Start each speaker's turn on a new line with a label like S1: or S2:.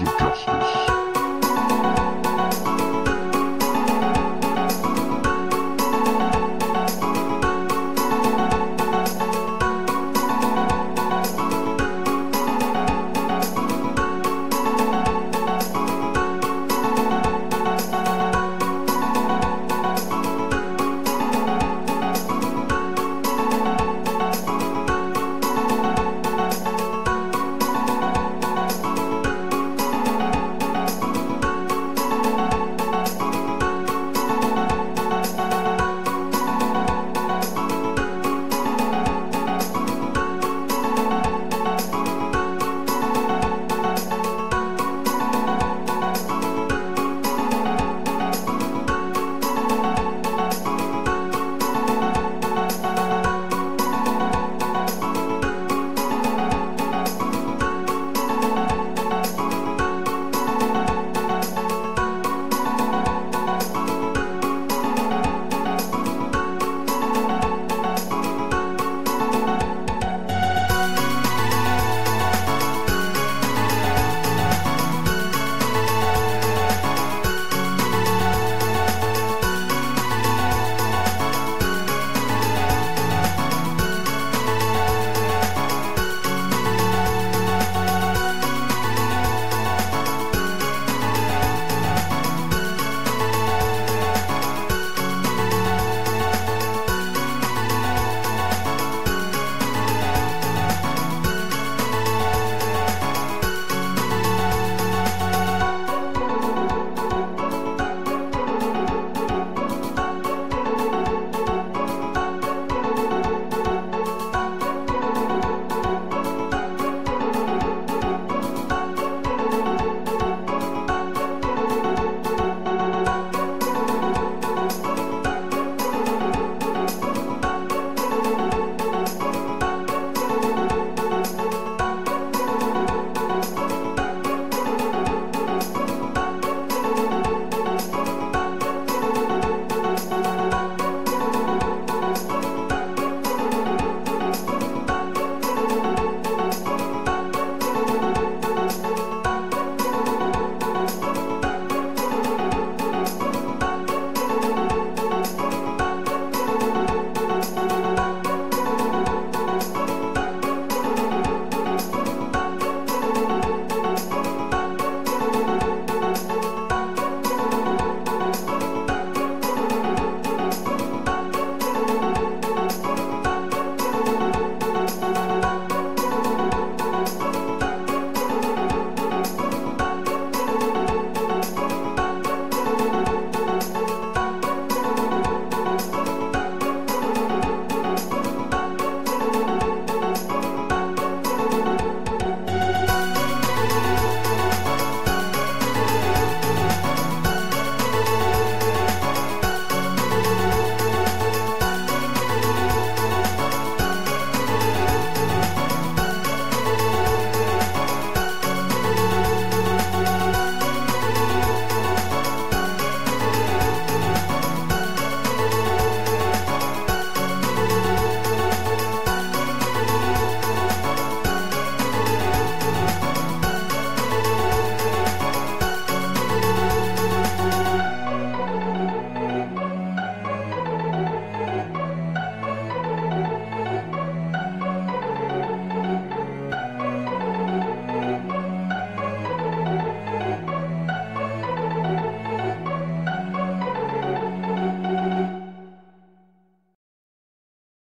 S1: of justice.